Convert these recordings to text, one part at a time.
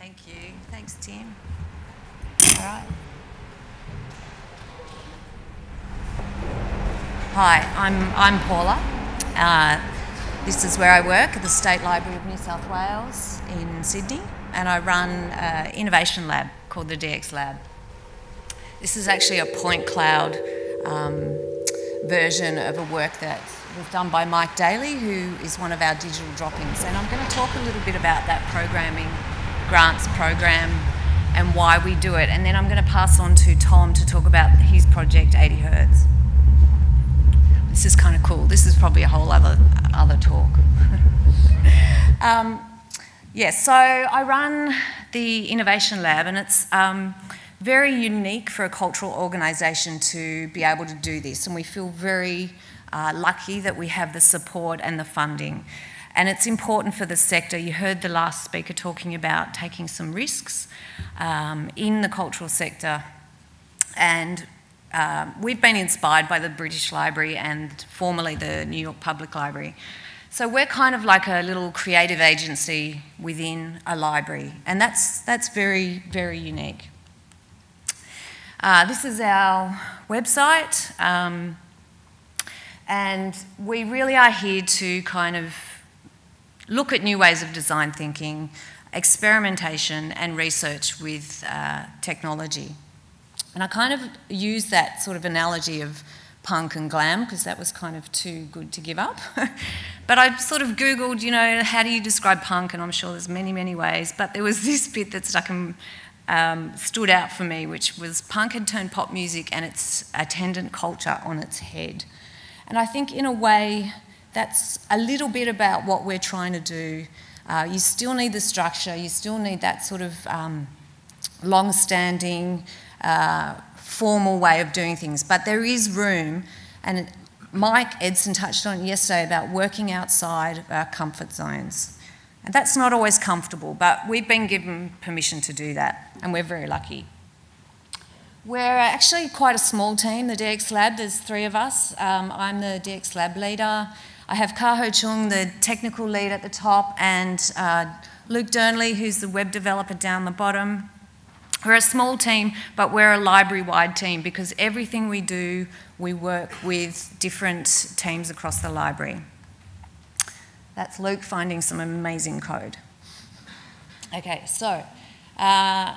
Thank you. Thanks, Tim. All right. Hi, I'm, I'm Paula. Uh, this is where I work at the State Library of New South Wales in Sydney, and I run an innovation lab called the DX Lab. This is actually a point cloud um, version of a work that was done by Mike Daly, who is one of our digital drop-ins. And I'm going to talk a little bit about that programming grants program and why we do it. And then I'm going to pass on to Tom to talk about his project, 80 Hertz. This is kind of cool. This is probably a whole other, other talk. um, yes, yeah, so I run the Innovation Lab and it's um, very unique for a cultural organisation to be able to do this and we feel very uh, lucky that we have the support and the funding. And it's important for the sector. You heard the last speaker talking about taking some risks um, in the cultural sector. And uh, we've been inspired by the British Library and formerly the New York Public Library. So we're kind of like a little creative agency within a library, and that's, that's very, very unique. Uh, this is our website. Um, and we really are here to kind of look at new ways of design thinking, experimentation, and research with uh, technology. And I kind of use that sort of analogy of punk and glam because that was kind of too good to give up. but I sort of Googled, you know, how do you describe punk? And I'm sure there's many, many ways. But there was this bit that stuck in, um, stood out for me, which was punk had turned pop music and its attendant culture on its head. And I think, in a way, that's a little bit about what we're trying to do. Uh, you still need the structure, you still need that sort of um, long standing, uh, formal way of doing things, but there is room, and Mike Edson touched on it yesterday about working outside our comfort zones. And that's not always comfortable, but we've been given permission to do that, and we're very lucky. We're actually quite a small team, the DX Lab. There's three of us. Um, I'm the DX Lab leader. I have Kaho Cheung, the technical lead at the top, and uh, Luke Dearnley, who's the web developer down the bottom. We're a small team, but we're a library-wide team because everything we do, we work with different teams across the library. That's Luke finding some amazing code. Okay, so uh,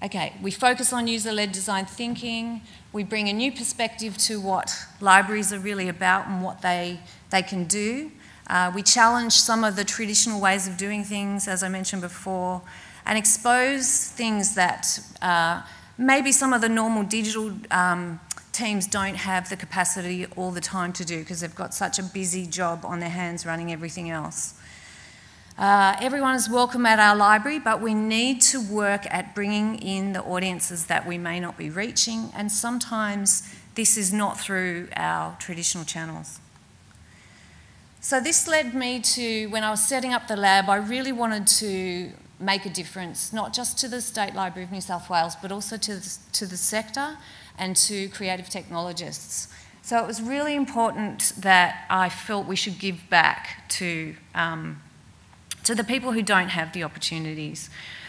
Okay, we focus on user-led design thinking. We bring a new perspective to what libraries are really about and what they, they can do. Uh, we challenge some of the traditional ways of doing things, as I mentioned before, and expose things that uh, maybe some of the normal digital um, teams don't have the capacity all the time to do because they've got such a busy job on their hands running everything else. Uh, everyone is welcome at our library, but we need to work at bringing in the audiences that we may not be reaching, and sometimes this is not through our traditional channels. So this led me to, when I was setting up the lab, I really wanted to make a difference, not just to the State Library of New South Wales, but also to the, to the sector and to creative technologists. So it was really important that I felt we should give back to um, to the people who don't have the opportunities.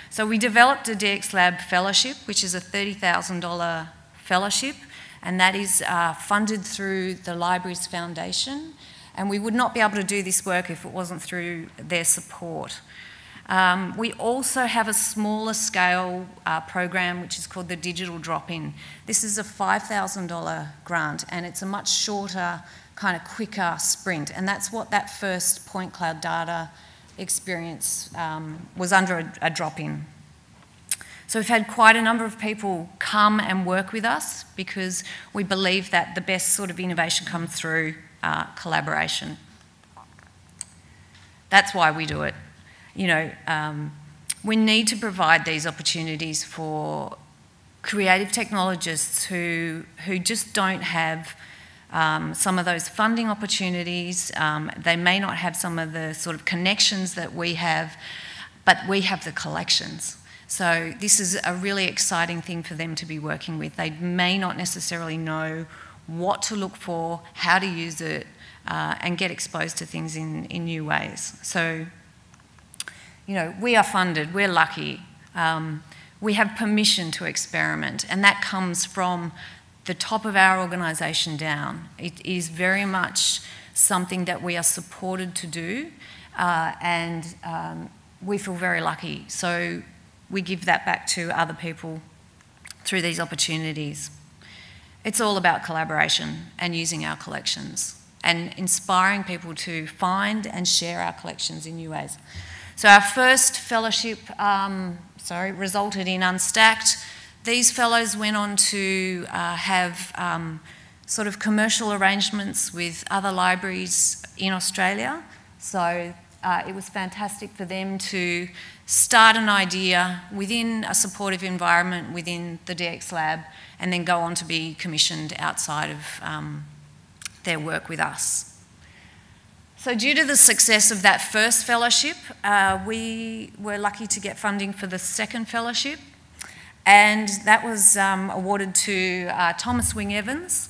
So we developed a DX Lab Fellowship, which is a $30,000 fellowship, and that is uh, funded through the Libraries Foundation. And we would not be able to do this work if it wasn't through their support. Um, we also have a smaller scale uh, program which is called the Digital Drop-In. This is a $5,000 grant and it's a much shorter, kind of quicker sprint. And that's what that first point cloud data experience um, was under a, a drop-in. So we've had quite a number of people come and work with us because we believe that the best sort of innovation comes through uh, collaboration. That's why we do it. You know, um, we need to provide these opportunities for creative technologists who, who just don't have um, some of those funding opportunities. Um, they may not have some of the sort of connections that we have, but we have the collections. So this is a really exciting thing for them to be working with. They may not necessarily know what to look for, how to use it, uh, and get exposed to things in, in new ways. So, you know, we are funded, we're lucky. Um, we have permission to experiment, and that comes from the top of our organisation down. It is very much something that we are supported to do, uh, and um, we feel very lucky. So we give that back to other people through these opportunities. It's all about collaboration and using our collections and inspiring people to find and share our collections in new ways. So our first fellowship, um, sorry, resulted in Unstacked. These fellows went on to uh, have um, sort of commercial arrangements with other libraries in Australia. So uh, it was fantastic for them to start an idea within a supportive environment within the DX lab and then go on to be commissioned outside of um, their work with us. So, due to the success of that first fellowship, uh, we were lucky to get funding for the second fellowship, and that was um, awarded to uh, Thomas Wing Evans.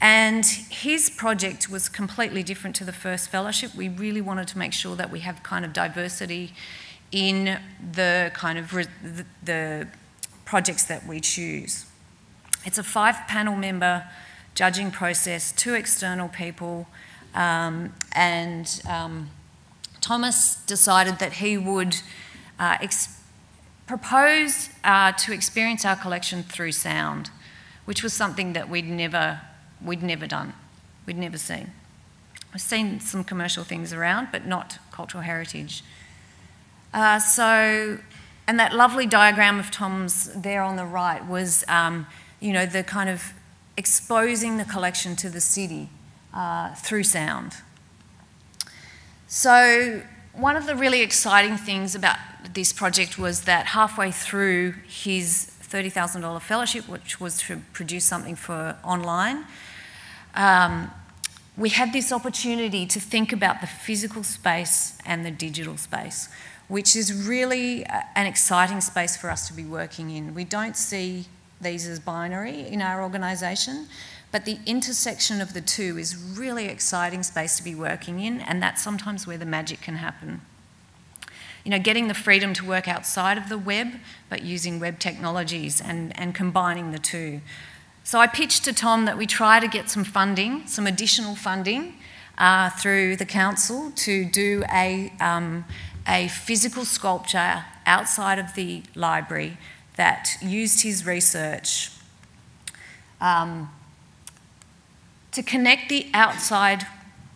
And his project was completely different to the first fellowship. We really wanted to make sure that we have kind of diversity in the kind of the, projects that we choose. It's a five panel member judging process, two external people, um, and um, Thomas decided that he would uh, propose uh, to experience our collection through sound, which was something that we'd never, we'd never done, we'd never seen. We've seen some commercial things around, but not cultural heritage. Uh, so, and that lovely diagram of Tom's there on the right was, um, you know, the kind of exposing the collection to the city uh, through sound. So, one of the really exciting things about this project was that halfway through his $30,000 fellowship, which was to produce something for online, um, we had this opportunity to think about the physical space and the digital space, which is really an exciting space for us to be working in. We don't see these as binary in our organisation, but the intersection of the two is really exciting space to be working in, and that's sometimes where the magic can happen. You know, getting the freedom to work outside of the web, but using web technologies and, and combining the two. So I pitched to Tom that we try to get some funding, some additional funding, uh, through the council to do a, um, a physical sculpture outside of the library that used his research um, to connect the outside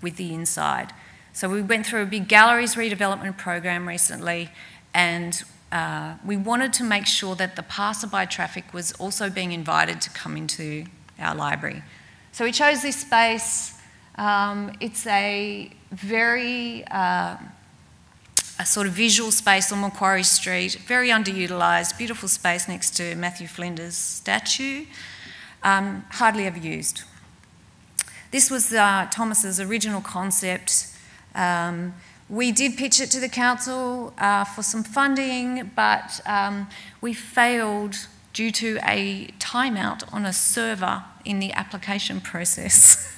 with the inside. So we went through a big galleries redevelopment program recently and uh, we wanted to make sure that the passerby traffic was also being invited to come into our library. So we chose this space. Um, it's a very uh, a sort of visual space on Macquarie Street, very underutilised, beautiful space next to Matthew Flinders' statue, um, hardly ever used. This was uh, Thomas's original concept. Um, we did pitch it to the council uh, for some funding, but um, we failed due to a timeout on a server in the application process.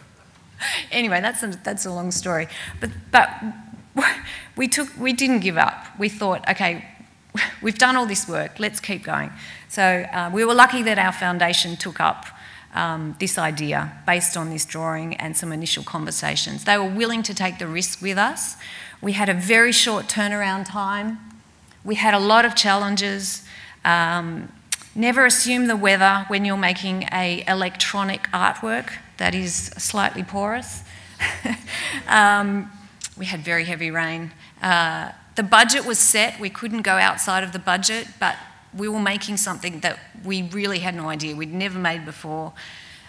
anyway, that's a, that's a long story. But, but we, took, we didn't give up. We thought, okay, we've done all this work, let's keep going. So uh, we were lucky that our foundation took up um, this idea based on this drawing and some initial conversations. They were willing to take the risk with us. We had a very short turnaround time. We had a lot of challenges. Um, never assume the weather when you're making a electronic artwork that is slightly porous. um, we had very heavy rain. Uh, the budget was set. We couldn't go outside of the budget, but we were making something that we really had no idea, we'd never made before.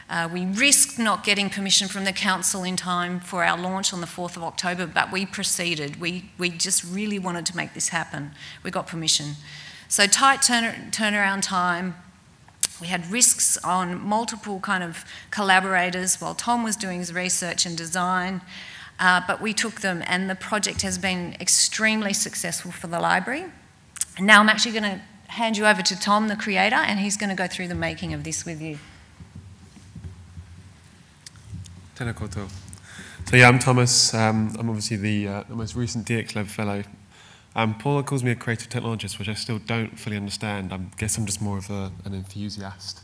Uh, we risked not getting permission from the council in time for our launch on the 4th of October, but we proceeded. We, we just really wanted to make this happen. We got permission. So tight turn, turnaround time. We had risks on multiple kind of collaborators while Tom was doing his research and design, uh, but we took them and the project has been extremely successful for the library. Now I'm actually going to hand you over to Tom, the creator, and he's going to go through the making of this with you. Tēnā koutou. So yeah, I'm Thomas. Um, I'm obviously the, uh, the most recent DX Lab fellow. Um, Paula calls me a creative technologist, which I still don't fully understand. I guess I'm just more of a, an enthusiast.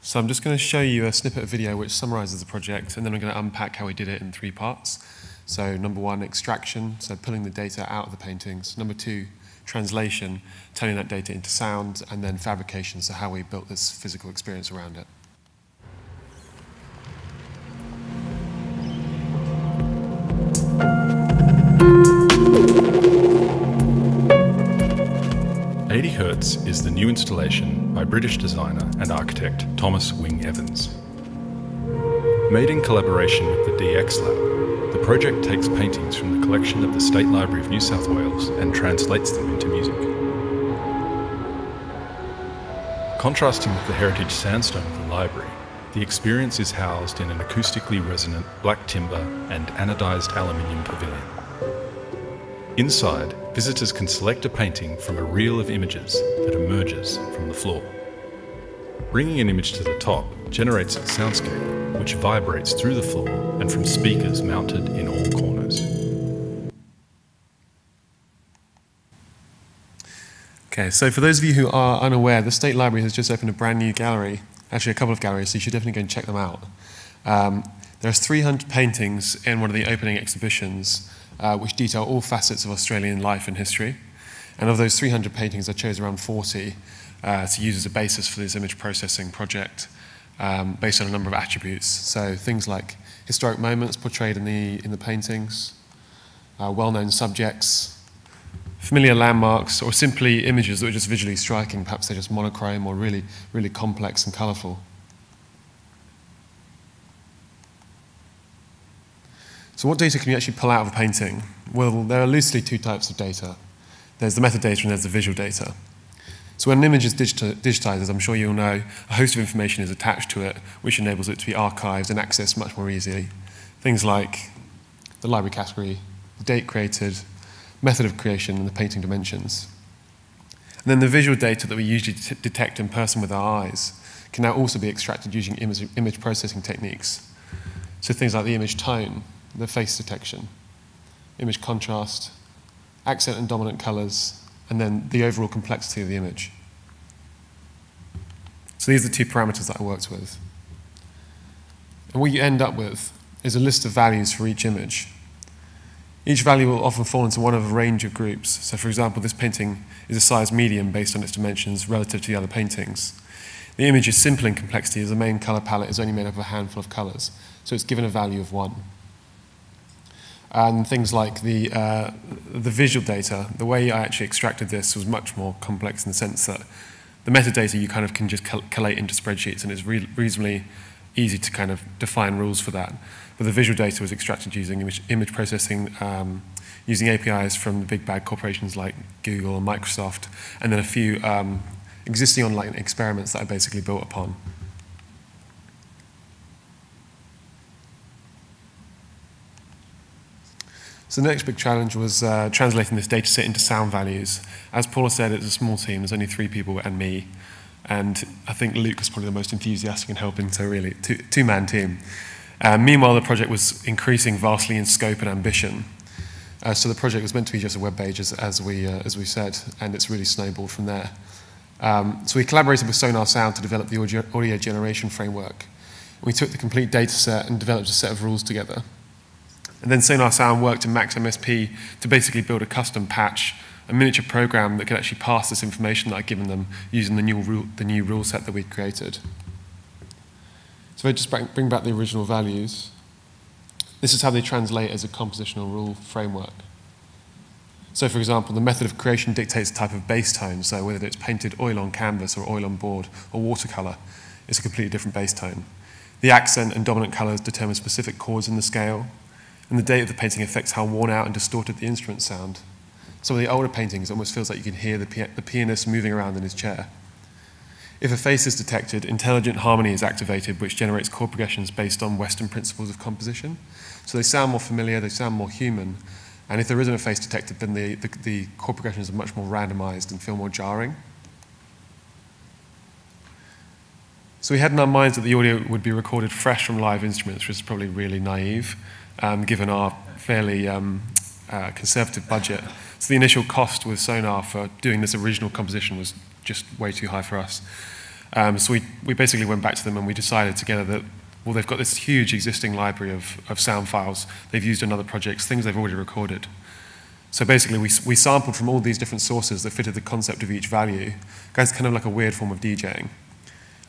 So I'm just going to show you a snippet of video which summarizes the project, and then I'm going to unpack how we did it in three parts. So number one, extraction, so pulling the data out of the paintings. Number two, translation, turning that data into sound, and then fabrication, so how we built this physical experience around it. Eighty Hertz is the new installation by British designer and architect Thomas Wing Evans. Made in collaboration with the DX Lab, the project takes paintings from the collection of the State Library of New South Wales and translates them into music. Contrasting with the heritage sandstone of the library, the experience is housed in an acoustically resonant black timber and anodized aluminium pavilion. Inside, visitors can select a painting from a reel of images that emerges from the floor. Bringing an image to the top generates a soundscape which vibrates through the floor and from speakers mounted in Okay, so for those of you who are unaware, the State Library has just opened a brand new gallery, actually a couple of galleries, so you should definitely go and check them out. Um, there's 300 paintings in one of the opening exhibitions uh, which detail all facets of Australian life and history. And of those 300 paintings, I chose around 40 uh, to use as a basis for this image processing project um, based on a number of attributes. So things like historic moments portrayed in the, in the paintings, uh, well-known subjects, familiar landmarks, or simply images that were just visually striking. Perhaps they're just monochrome or really, really complex and colourful. So what data can you actually pull out of a painting? Well, there are loosely two types of data. There's the metadata and there's the visual data. So when an image is digitized, as I'm sure you'll know, a host of information is attached to it, which enables it to be archived and accessed much more easily. Things like the library category, the date created, method of creation, and the painting dimensions. And then the visual data that we usually detect in person with our eyes can now also be extracted using image, image processing techniques. So things like the image tone, the face detection, image contrast, accent and dominant colors, and then the overall complexity of the image. So these are the two parameters that I worked with. And what you end up with is a list of values for each image. Each value will often fall into one of a range of groups. So for example, this painting is a size medium based on its dimensions relative to the other paintings. The image is simple in complexity as the main color palette is only made up of a handful of colors, so it's given a value of one and things like the, uh, the visual data, the way I actually extracted this was much more complex in the sense that the metadata you kind of can just collate into spreadsheets and it's re reasonably easy to kind of define rules for that. But the visual data was extracted using image, image processing, um, using APIs from the big bad corporations like Google and Microsoft, and then a few um, existing online experiments that I basically built upon. So the next big challenge was uh, translating this data set into sound values. As Paula said, it's a small team. There's only three people and me. And I think Luke was probably the most enthusiastic in helping so really, two-man team. Uh, meanwhile, the project was increasing vastly in scope and ambition. Uh, so the project was meant to be just a web page, as, as, we, uh, as we said, and it's really snowballed from there. Um, so we collaborated with Sonar Sound to develop the audio, audio generation framework. We took the complete data set and developed a set of rules together. And then Sonar Sound worked in Max MSP to basically build a custom patch, a miniature program that could actually pass this information that I'd given them using the new rule, the new rule set that we'd created. So I just bring back the original values, this is how they translate as a compositional rule framework. So for example, the method of creation dictates the type of base tone, so whether it's painted oil on canvas or oil on board or watercolor, it's a completely different base tone. The accent and dominant colors determine specific chords in the scale, and the date of the painting affects how worn out and distorted the instruments sound. Some of the older paintings almost feels like you can hear the, the pianist moving around in his chair. If a face is detected, intelligent harmony is activated, which generates chord progressions based on Western principles of composition. So they sound more familiar, they sound more human, and if there isn't a face detected, then the, the, the chord progressions are much more randomized and feel more jarring. So we had in our minds that the audio would be recorded fresh from live instruments, which is probably really naive um, given our fairly um, uh, conservative budget. So the initial cost with Sonar for doing this original composition was just way too high for us. Um, so we, we basically went back to them and we decided together that, well, they've got this huge existing library of, of sound files they've used in other projects, things they've already recorded. So basically, we, we sampled from all these different sources that fitted the concept of each value. Guys, kind of like a weird form of DJing. And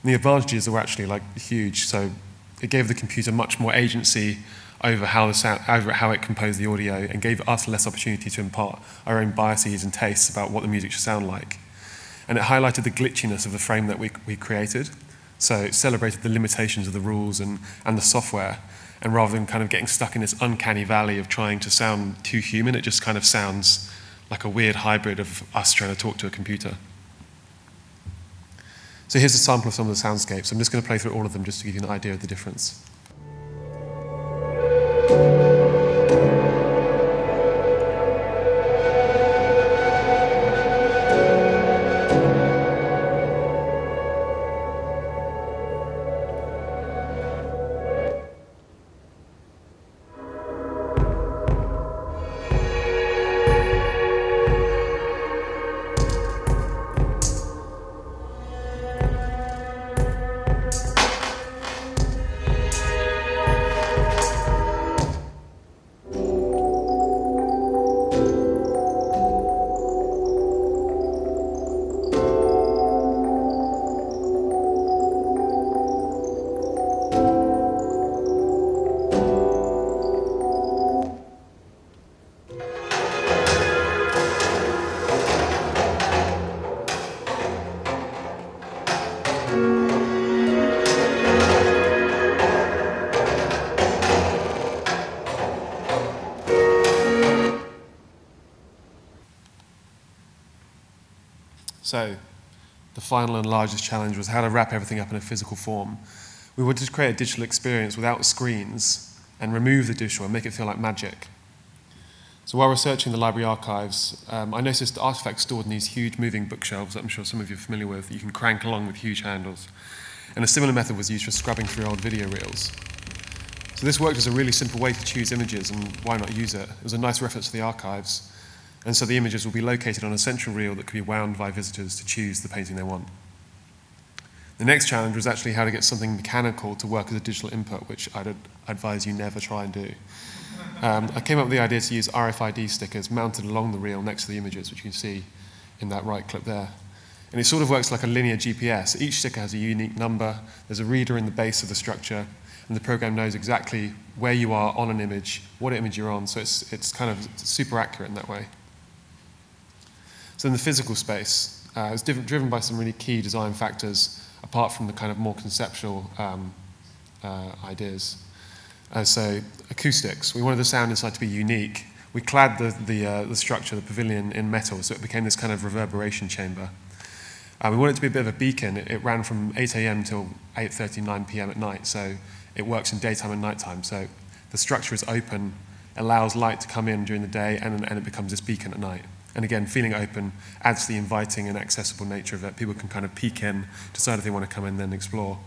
the advantages were actually like huge. So it gave the computer much more agency over how, the sound, over how it composed the audio and gave us less opportunity to impart our own biases and tastes about what the music should sound like. And it highlighted the glitchiness of the frame that we, we created. So it celebrated the limitations of the rules and, and the software and rather than kind of getting stuck in this uncanny valley of trying to sound too human, it just kind of sounds like a weird hybrid of us trying to talk to a computer. So here's a sample of some of the soundscapes. I'm just going to play through all of them just to give you an idea of the difference. So, the final and largest challenge was how to wrap everything up in a physical form. We wanted to create a digital experience without screens and remove the digital and make it feel like magic. So while researching the library archives, um, I noticed artifacts stored in these huge moving bookshelves that I'm sure some of you are familiar with, that you can crank along with huge handles. And a similar method was used for scrubbing through old video reels. So this worked as a really simple way to choose images, and why not use it? It was a nice reference to the archives, and so the images will be located on a central reel that can be wound by visitors to choose the painting they want. The next challenge was actually how to get something mechanical to work as a digital input, which I'd advise you never try and do. Um, I came up with the idea to use RFID stickers mounted along the reel next to the images, which you can see in that right clip there. And it sort of works like a linear GPS. Each sticker has a unique number, there's a reader in the base of the structure, and the program knows exactly where you are on an image, what image you're on, so it's, it's kind of super accurate in that way. So in the physical space, uh, it's driven by some really key design factors, apart from the kind of more conceptual um, uh, ideas. Uh, so acoustics, we wanted the sound inside to be unique. We clad the, the, uh, the structure, the pavilion, in metal, so it became this kind of reverberation chamber. Uh, we wanted it to be a bit of a beacon. It, it ran from 8 a.m. till 8.30, 9 p.m. at night, so it works in daytime and nighttime. So the structure is open, allows light to come in during the day, and, and it becomes this beacon at night. And again, feeling open adds the inviting and accessible nature of it. People can kind of peek in, decide if they want to come in, then explore.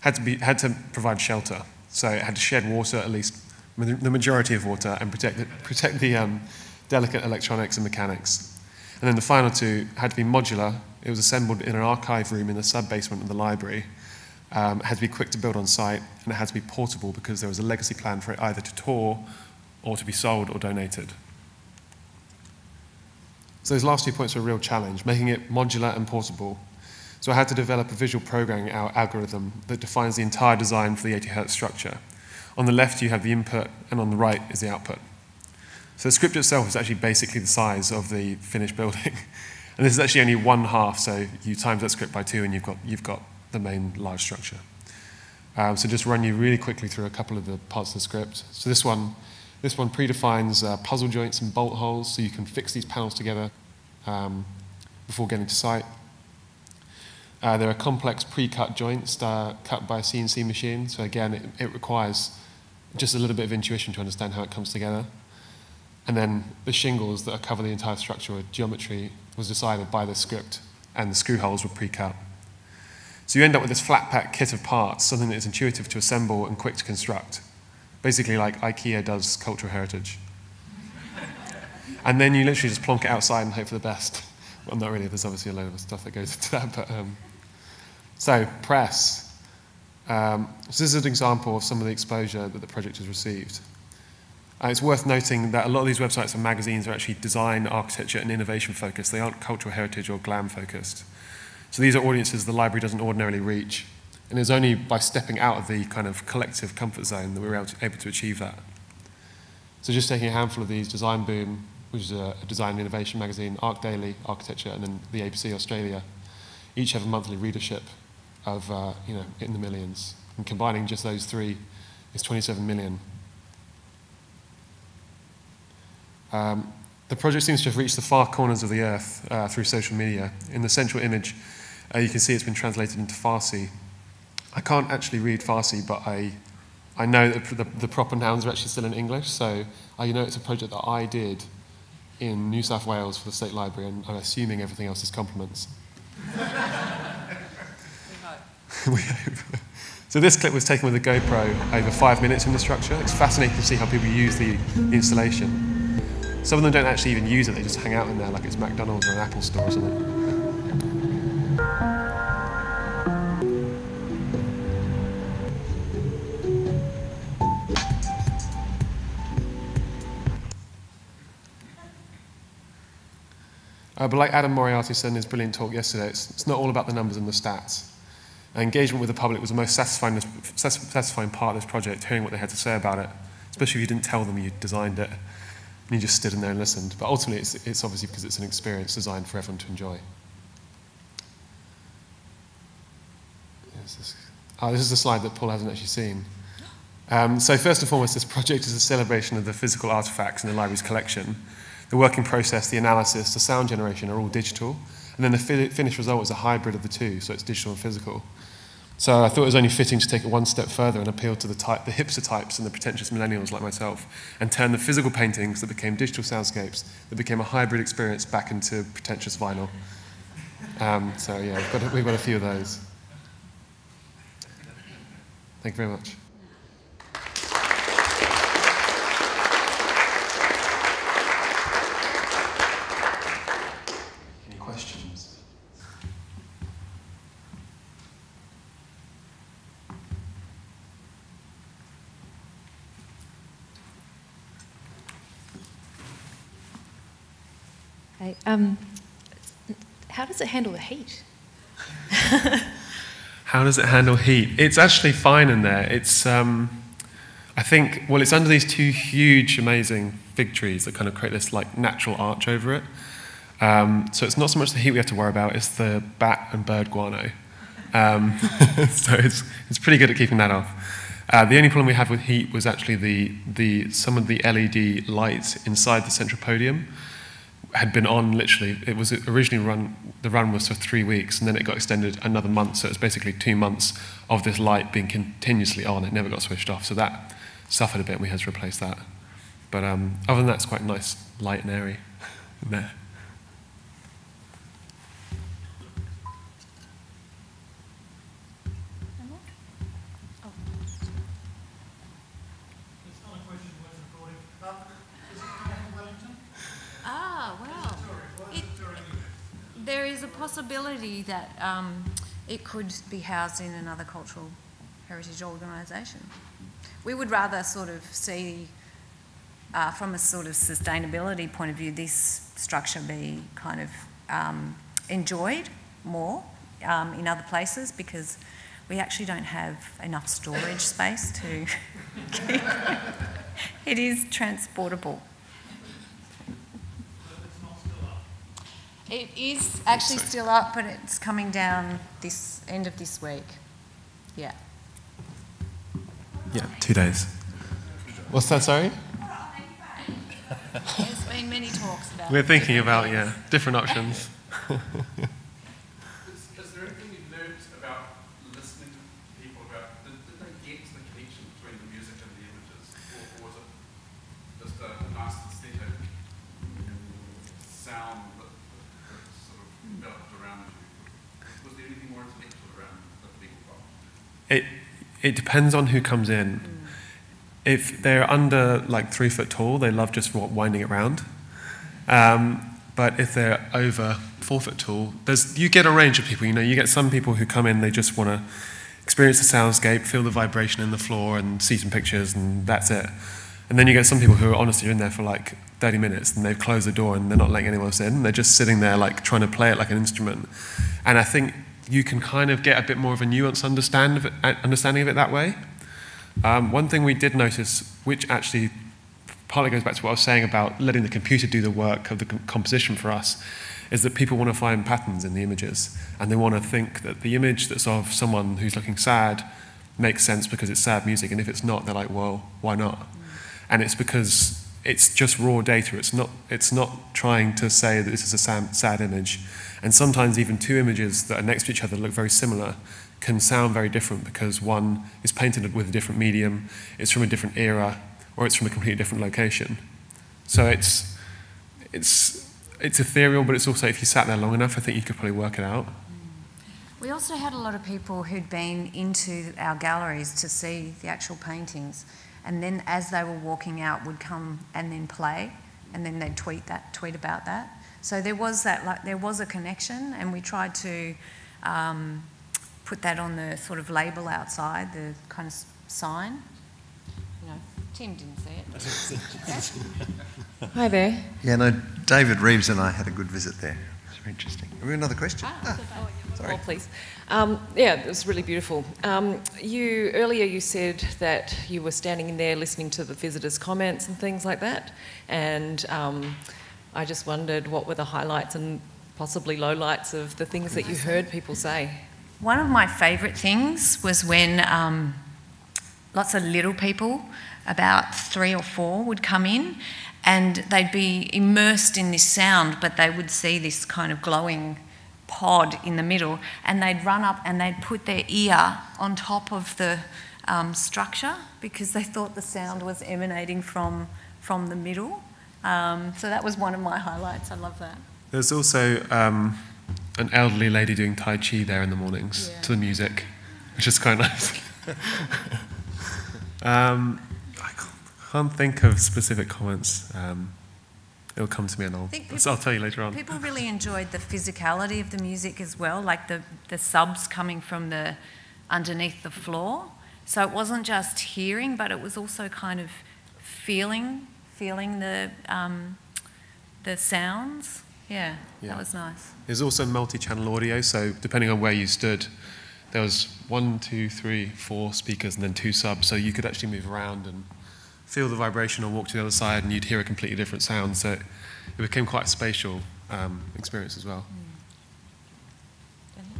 Had to, be, had to provide shelter. So it had to shed water, at least the majority of water, and protect the, protect the um, delicate electronics and mechanics. And then the final two had to be modular. It was assembled in an archive room in the sub-basement of the library. Um, it had to be quick to build on site, and it had to be portable because there was a legacy plan for it either to tour or to be sold or donated. So those last two points were a real challenge, making it modular and portable. So I had to develop a visual programming algorithm that defines the entire design for the 80 Hz structure. On the left, you have the input, and on the right is the output. So the script itself is actually basically the size of the finished building. and this is actually only one half, so you times that script by two, and you've got, you've got the main large structure. Um, so just run you really quickly through a couple of the parts of the script. So this one this one predefines uh, puzzle joints and bolt holes so you can fix these panels together um, before getting to site. Uh, there are complex pre-cut joints uh, cut by a CNC machine, so again, it, it, requires just a little bit of intuition to understand how it comes together. And then the shingles that cover the entire structure with geometry was decided by the script, and the screw holes were pre-cut. So you end up with this flat pack kit of parts, something that is intuitive to assemble and quick to construct basically like IKEA does cultural heritage. And then you literally just plonk it outside and hope for the best. Well, not really, there's obviously a load of stuff that goes into that. But, um, so, press. Um, so this is an example of some of the exposure that the project has received. Uh, it's worth noting that a lot of these websites and magazines are actually design, architecture, and innovation focused. They aren't cultural heritage or glam focused. So these are audiences the library doesn't ordinarily reach. And it's only by stepping out of the kind of collective comfort zone that we were able to, able to achieve that. So just taking a handful of these, Design Boom, which is a, a design and innovation magazine, ArchDaily, Architecture, and then the ABC Australia, each have a monthly readership of, uh, you know, in the millions. And combining just those three is 27 million. Um, the project seems to have reached the far corners of the earth uh, through social media. In the central image, uh, you can see it's been translated into Farsi. I can't actually read Farsi, but I, I know that the, the proper nouns are actually still in English, so I know it's a project that I did in New South Wales for the State Library, and I'm assuming everything else is compliments. we hope. So this clip was taken with a GoPro over five minutes in the structure. It's fascinating to see how people use the installation. Some of them don't actually even use it, they just hang out in there like it's McDonald's or an Apple store or something. Uh, but like Adam Moriarty said in his brilliant talk yesterday, it's, it's not all about the numbers and the stats. engagement with the public was the most satisfying, satisfying part of this project, hearing what they had to say about it, especially if you didn't tell them you designed it and you just stood in there and listened. But ultimately, it's, it's obviously because it's an experience designed for everyone to enjoy. This, oh, this is a slide that Paul hasn't actually seen. Um, so first and foremost, this project is a celebration of the physical artifacts in the library's collection. The working process, the analysis, the sound generation are all digital. And then the fi finished result is a hybrid of the two, so it's digital and physical. So I thought it was only fitting to take it one step further and appeal to the, type, the hipster types and the pretentious millennials like myself and turn the physical paintings that became digital soundscapes, that became a hybrid experience, back into pretentious vinyl. Um, so yeah, we've got, a, we've got a few of those. Thank you very much. Um, how does it handle the heat? how does it handle heat? It's actually fine in there. It's, um, I think, well, it's under these two huge, amazing fig trees that kind of create this like natural arch over it. Um, so it's not so much the heat we have to worry about; it's the bat and bird guano. Um, so it's it's pretty good at keeping that off. Uh, the only problem we had with heat was actually the the some of the LED lights inside the central podium had been on literally, it was originally run, the run was for three weeks and then it got extended another month. So it was basically two months of this light being continuously on. It never got switched off. So that suffered a bit and we had to replace that. But um, other than that, it's quite nice, light and airy there. Possibility that um, it could be housed in another cultural heritage organisation. We would rather sort of see, uh, from a sort of sustainability point of view, this structure be kind of um, enjoyed more um, in other places because we actually don't have enough storage space to keep it is transportable. It is actually still up, but it's coming down this end of this week. Yeah. Yeah, two days. What's that, sorry? There's been many talks about We're thinking about, yeah, different options. It, it depends on who comes in. If they're under like three foot tall, they love just winding it around. Um, but if they're over four foot tall, there's, you get a range of people. You know, you get some people who come in, they just want to experience the soundscape, feel the vibration in the floor, and see some pictures, and that's it. And then you get some people who are honestly in there for like 30 minutes, and they've closed the door and they're not letting anyone else in. They're just sitting there like trying to play it like an instrument. And I think you can kind of get a bit more of a nuanced understand of it, understanding of it that way. Um, one thing we did notice, which actually partly goes back to what I was saying about letting the computer do the work of the composition for us, is that people want to find patterns in the images. And they want to think that the image that's of someone who's looking sad makes sense because it's sad music. And if it's not, they're like, well, why not? And it's because it's just raw data. It's not, it's not trying to say that this is a sad, sad image. And sometimes even two images that are next to each other look very similar can sound very different because one is painted with a different medium, it's from a different era, or it's from a completely different location. So it's, it's, it's ethereal, but it's also, if you sat there long enough, I think you could probably work it out. Mm. We also had a lot of people who'd been into our galleries to see the actual paintings, and then as they were walking out, would come and then play, and then they'd tweet that, tweet about that. So there was that, like, there was a connection, and we tried to um, put that on the sort of label outside, the kind of sign. You know, Tim didn't see it. Hi there. Yeah, no, David Reeves and I had a good visit there. It's very interesting. Have we another question? Ah, ah, sorry. Oh, please. Um, yeah, it was really beautiful. Um, you earlier you said that you were standing in there listening to the visitors' comments and things like that, and um, I just wondered what were the highlights and possibly lowlights of the things that you heard people say. One of my favourite things was when um, lots of little people, about three or four, would come in and they'd be immersed in this sound, but they would see this kind of glowing pod in the middle and they'd run up and they'd put their ear on top of the um, structure because they thought the sound was emanating from, from the middle. Um, so that was one of my highlights. I love that. There's also um, an elderly lady doing Tai Chi there in the mornings yeah. to the music, which is quite nice. um, I can't think of specific comments. It'll come to me and I'll, people, I'll tell you later on. People really enjoyed the physicality of the music as well, like the, the subs coming from the underneath the floor. So it wasn't just hearing, but it was also kind of feeling, feeling the, um, the sounds. Yeah, yeah, that was nice. There's also multi-channel audio, so depending on where you stood, there was one, two, three, four speakers and then two subs, so you could actually move around and feel the vibration or walk to the other side and you'd hear a completely different sound. So it, became quite a spatial um, experience as well.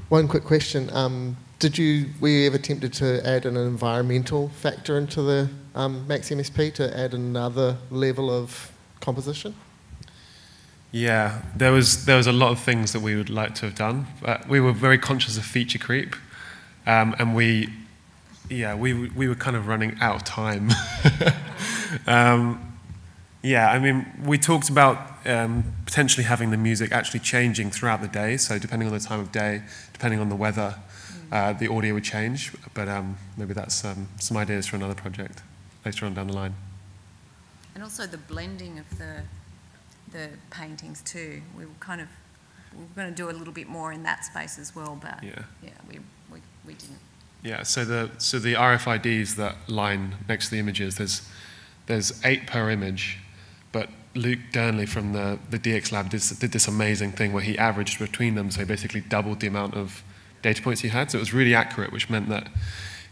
One quick question. Um, did you, were you ever tempted to add an environmental factor into the um, Max MSP to add another level of composition? Yeah, there was there was a lot of things that we would like to have done, but we were very conscious of feature creep, um, and we, yeah, we we were kind of running out of time. um, yeah, I mean, we talked about um, potentially having the music actually changing throughout the day. So depending on the time of day, depending on the weather, uh, the audio would change. But um, maybe that's um, some ideas for another project later on down the line. And also the blending of the the paintings too. We were kind of we were going to do a little bit more in that space as well, but yeah, yeah, we, we, we didn't. Yeah, so the so the RFIDs that line next to the images, there's there's eight per image, but Luke Dearnley from the, the DX Lab did, did this amazing thing where he averaged between them, so he basically doubled the amount of data points he had. So it was really accurate, which meant that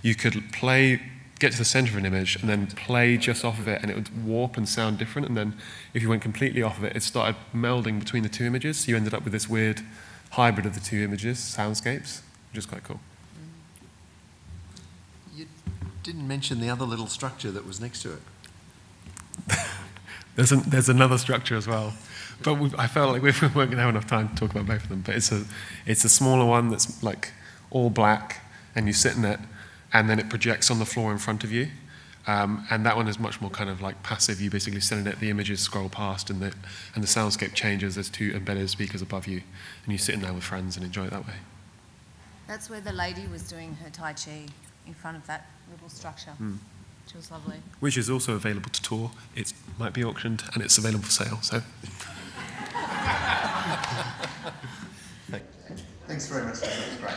you could play get to the center of an image and then play just off of it and it would warp and sound different. And then if you went completely off of it it started melding between the two images. So you ended up with this weird hybrid of the two images soundscapes which is quite cool. You didn't mention the other little structure that was next to it there's, an, there's another structure as well but I felt like we weren't going to have enough time to talk about both of them but it's a, it's a smaller one that's like all black and you sit in it and then it projects on the floor in front of you. Um, and that one is much more kind of like passive. You basically sit in it, the images scroll past, and the, and the soundscape changes. There's two embedded speakers above you, and you sit in there with friends and enjoy it that way. That's where the lady was doing her Tai Chi in front of that little structure, mm. which was lovely. Which is also available to tour. It might be auctioned and it's available for sale. So. Thanks very much. That was great.